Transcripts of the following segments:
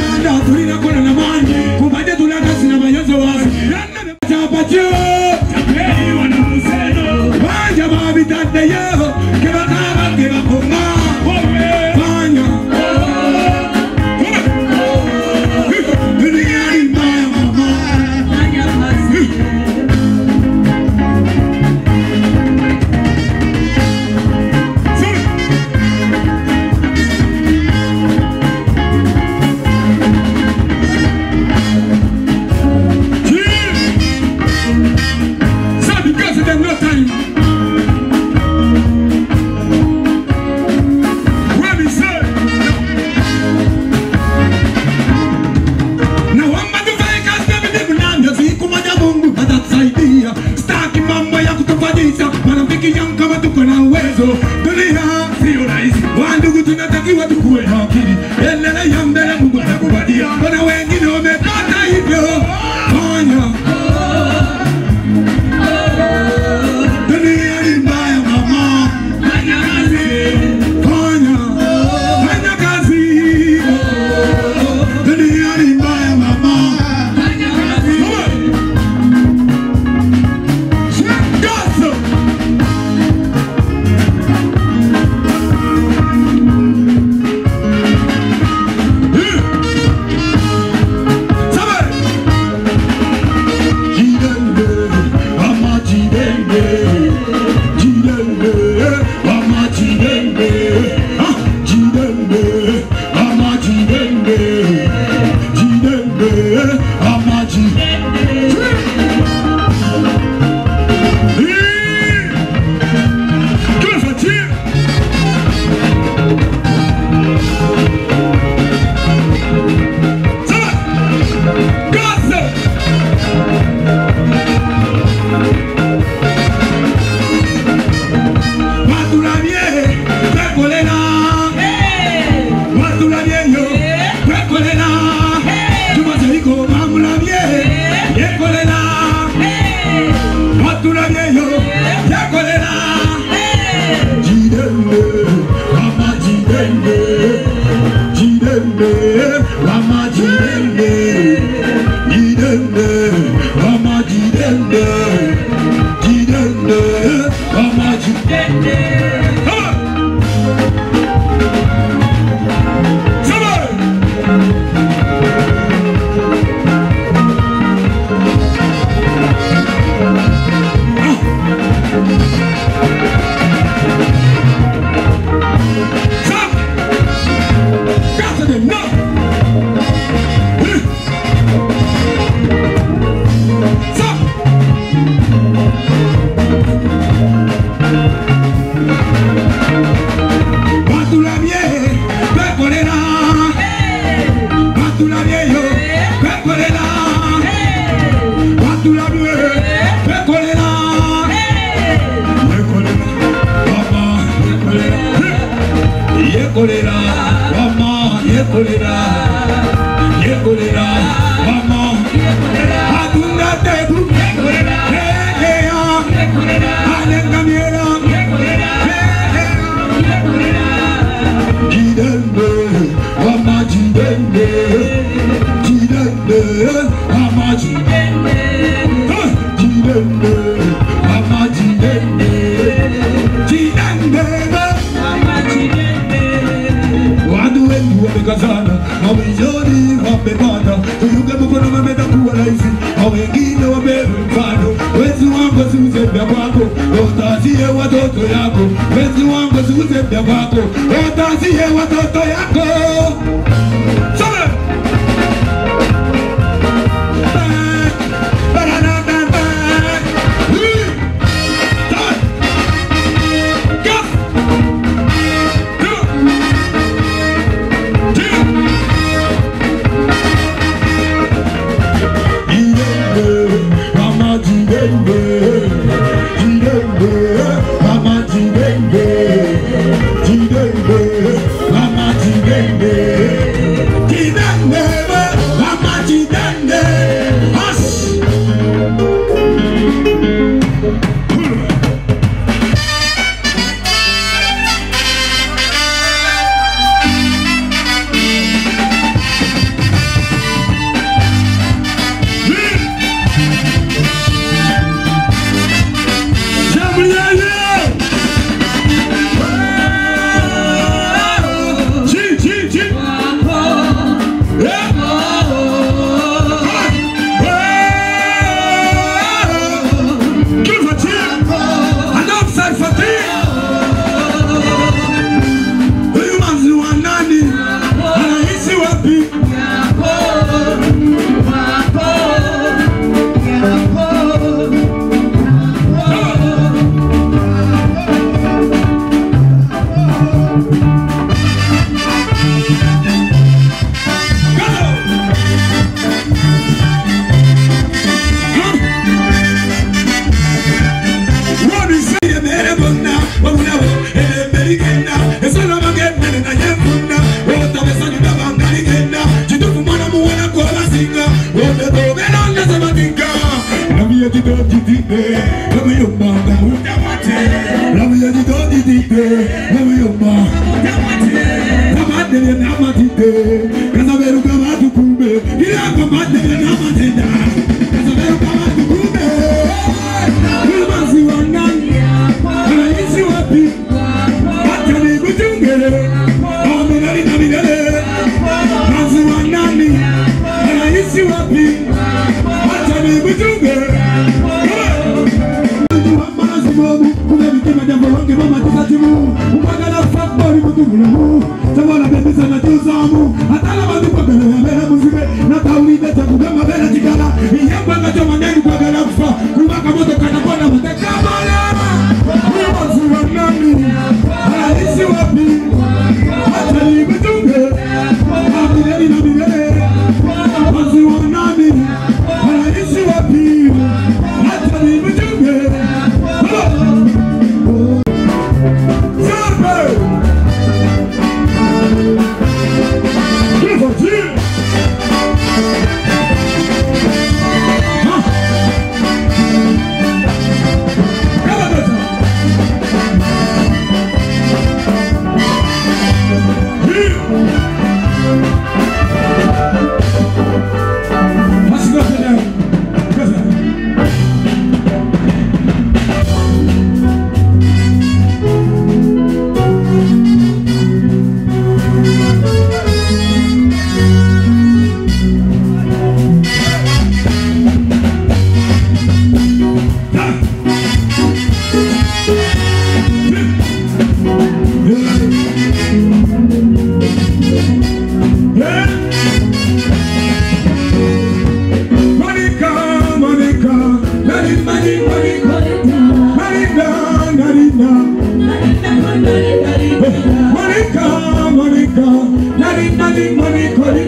aganda atulinako na namanyi kubajja tulaka sina bayozo wasi nanna bebacapacyo Look at that. go, go, go. 并退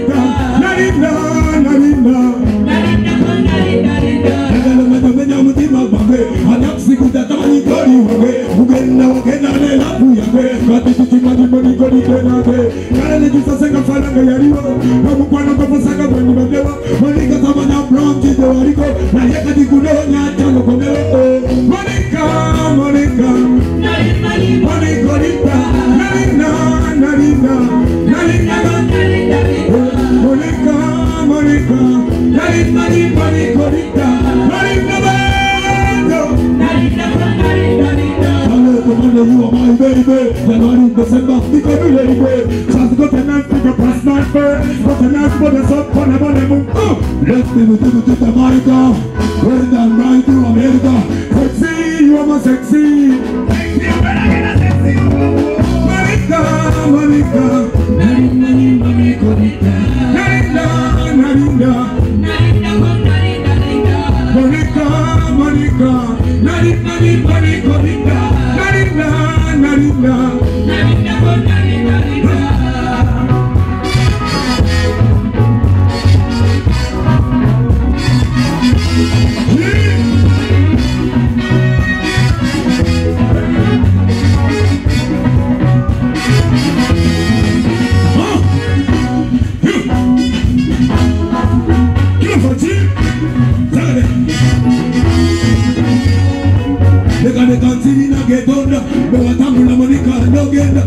gedonda bewatambula mulikanda ogenda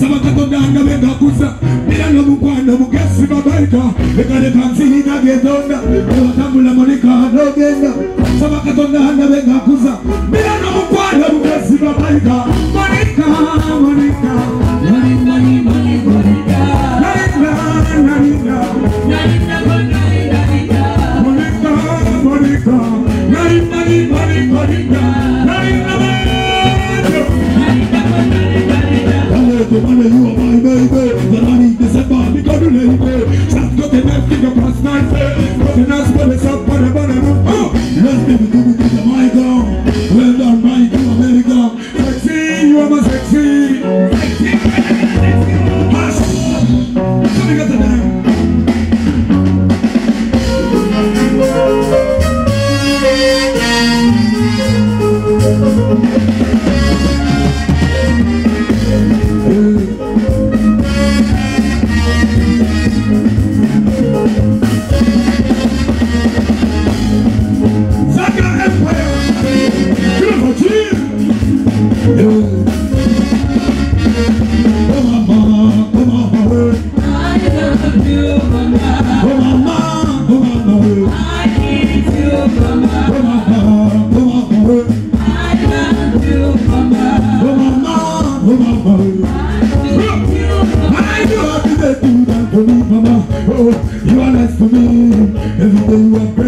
saba katondanga begakuza era nomukwano mugesi mabaika egaleka nsiina gedonda bewatambula mulikanda ogenda saba katondanga begakuza era nomu Everything went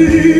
believe.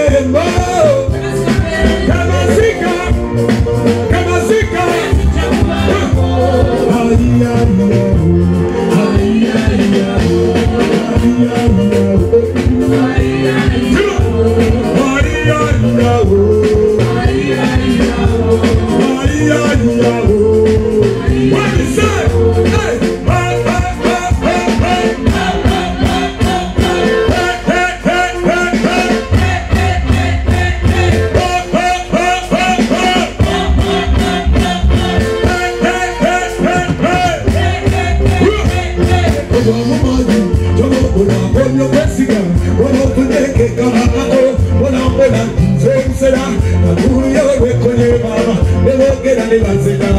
nde banzela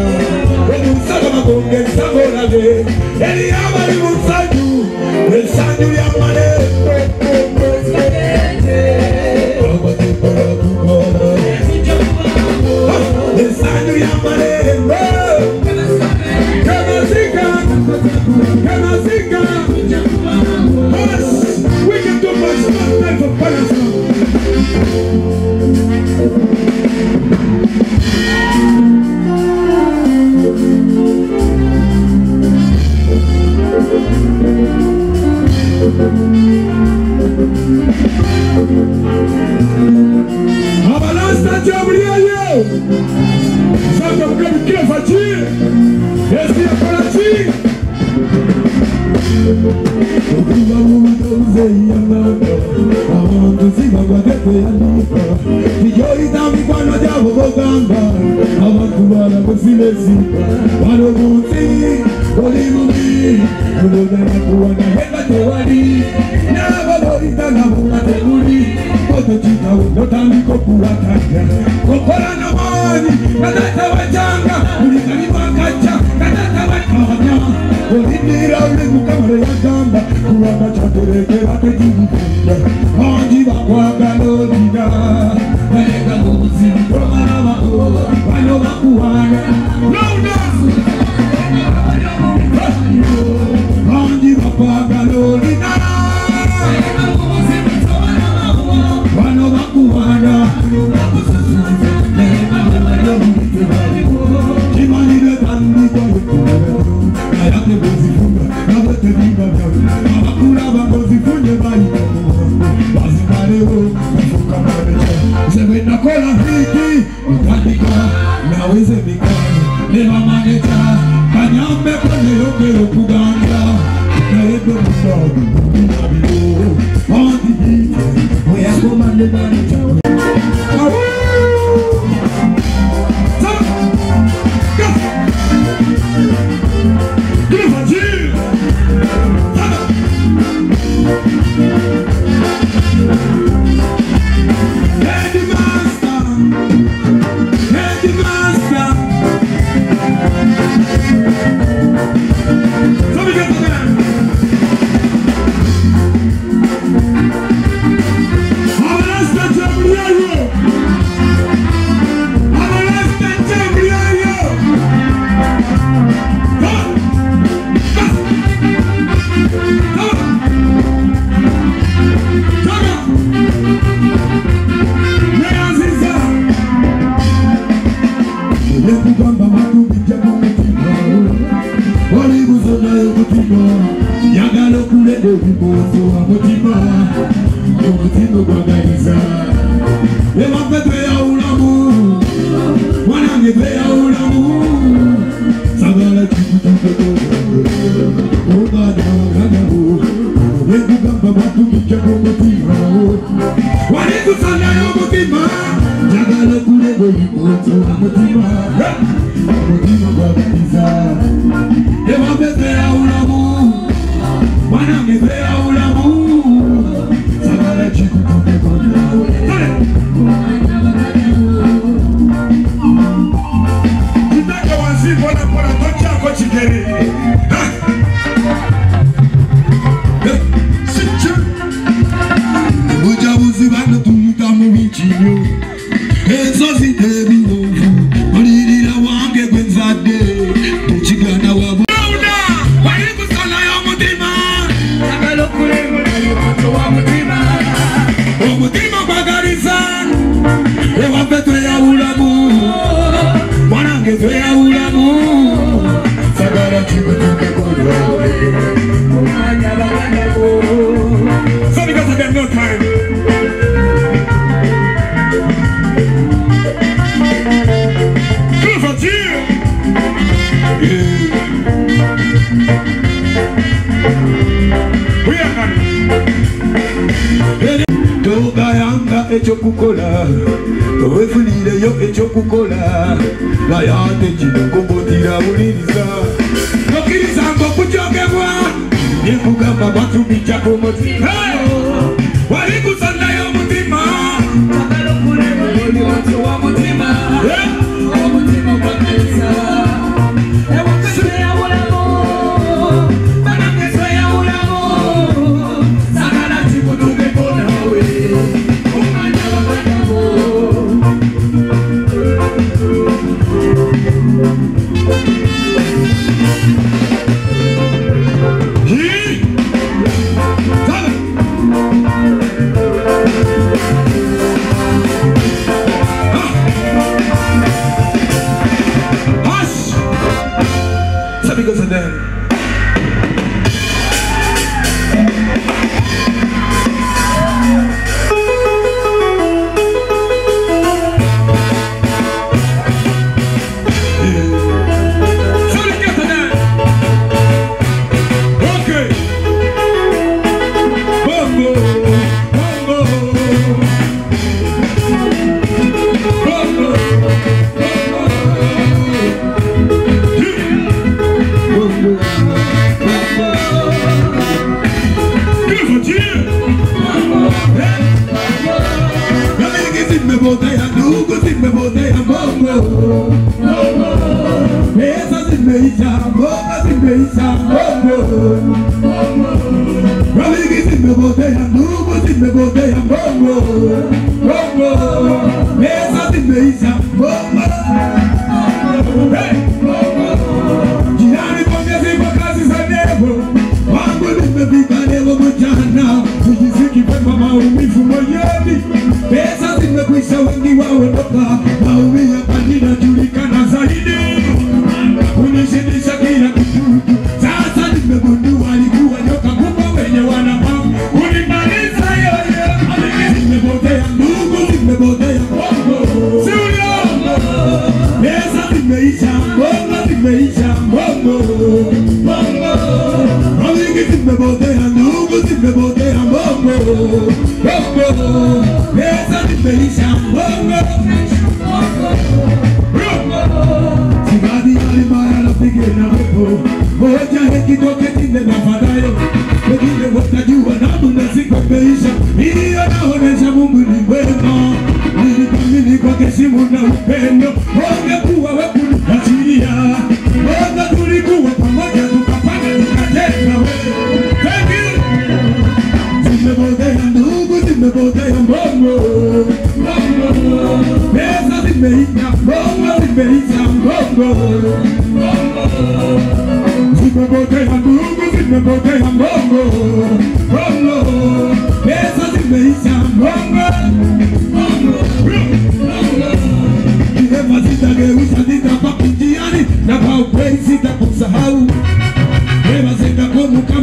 omusala makonge nsango nabe eliya One. yomutima ogwagaliza eba pepe yawo bá tún mi jábọ̀ mo ti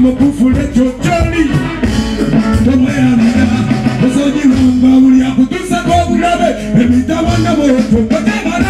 Mwenye kufulecho joli Tomwea nina Musonyi hamba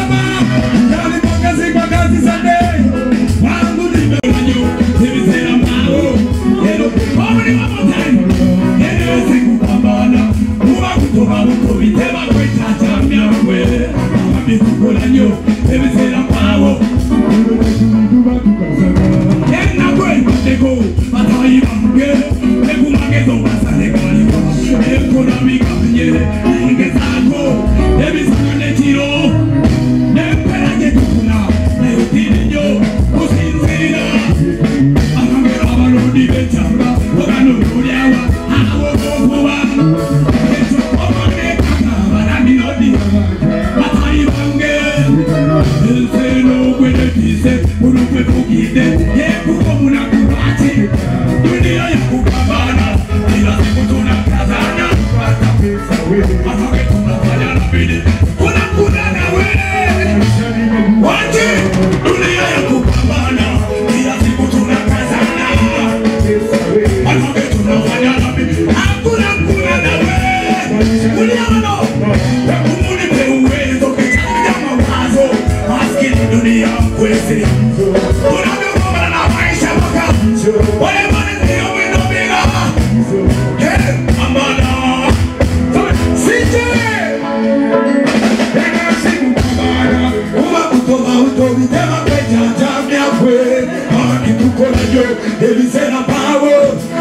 elize na bango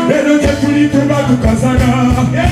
lelo nde tuli tumba tukazana.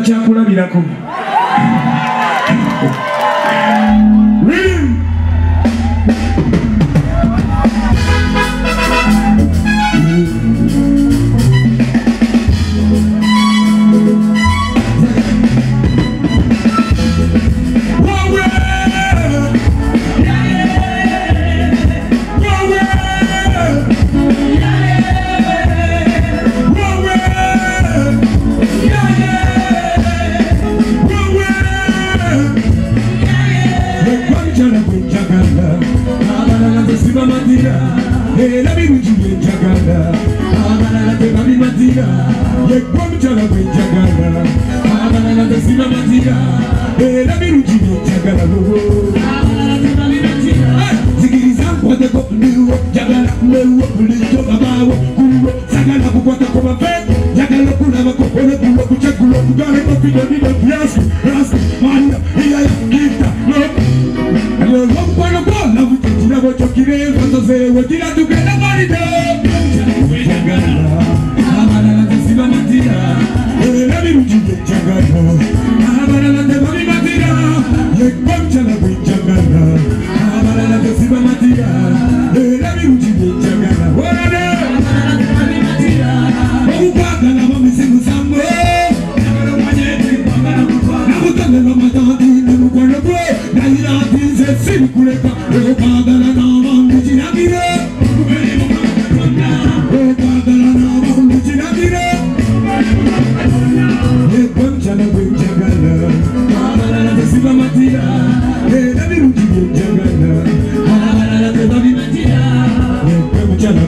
Kyakulabirako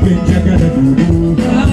Jagadoo.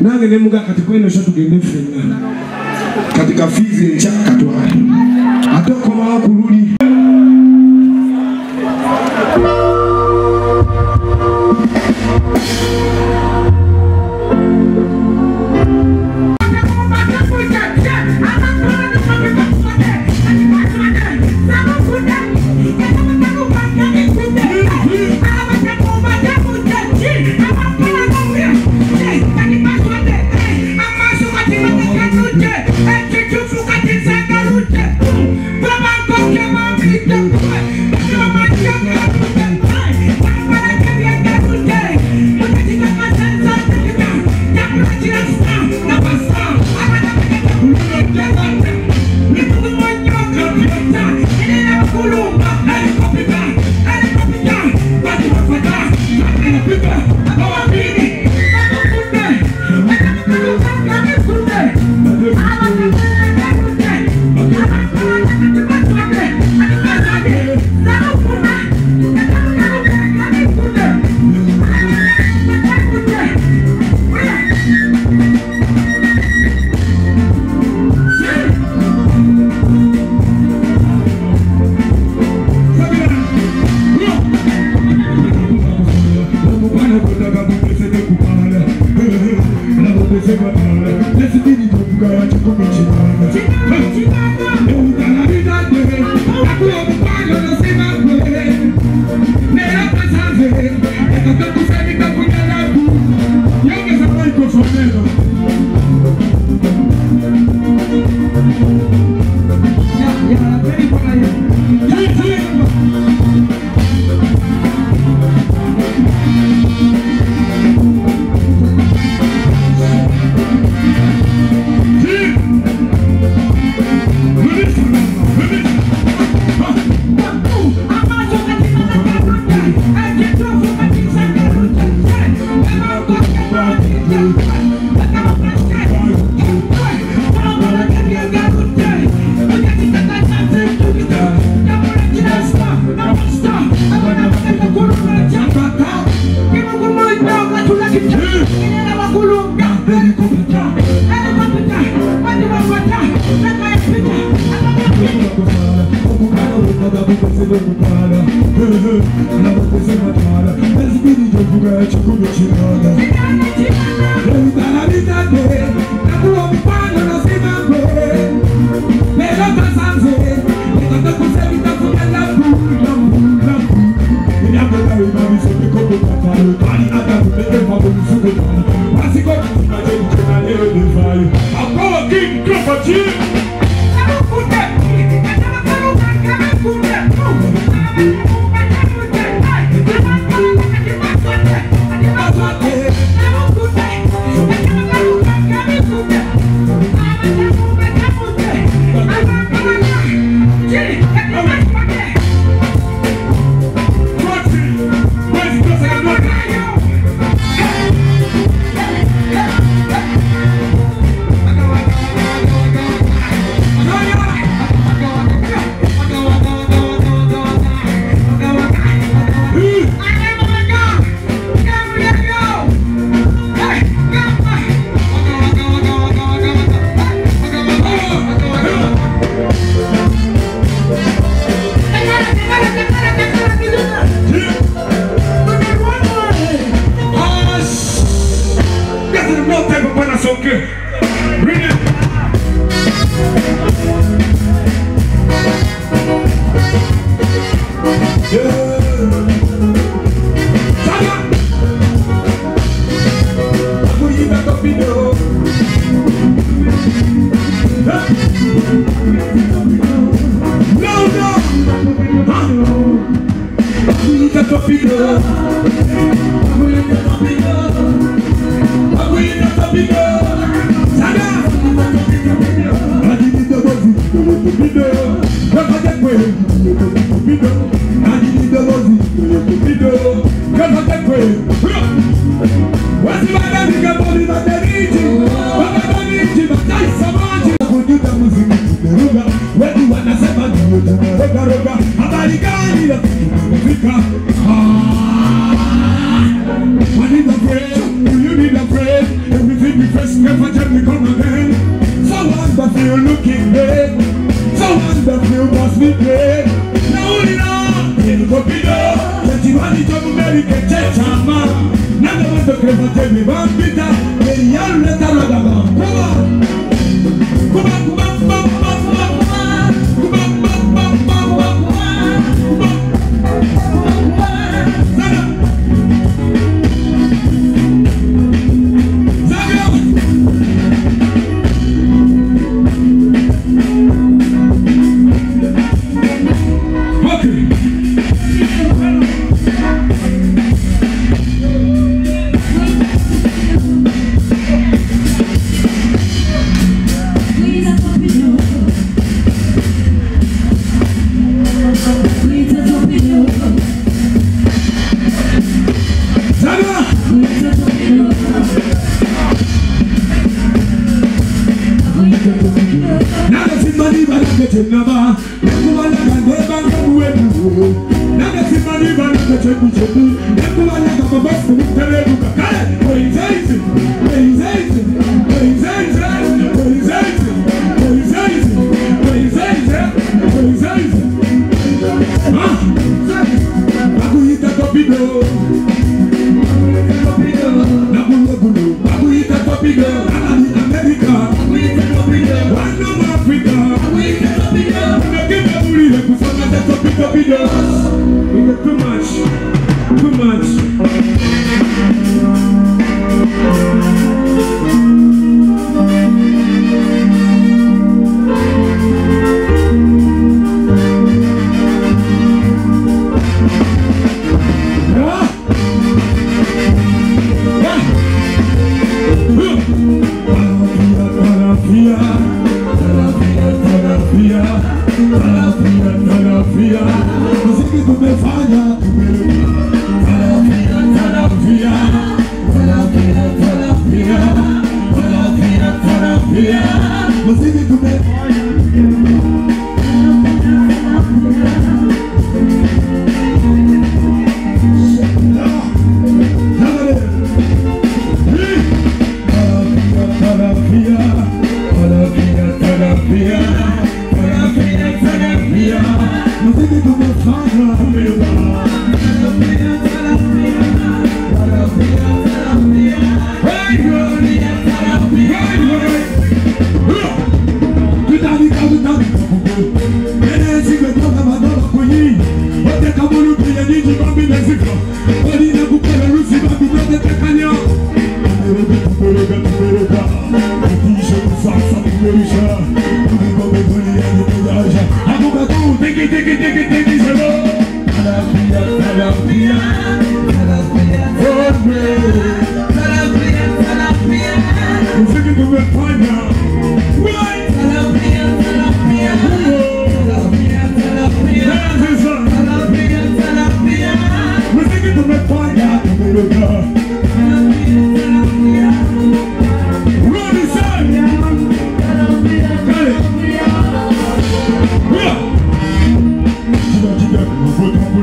nange nemuga kati kwene oshatugendefenna katika fizi enchakatwala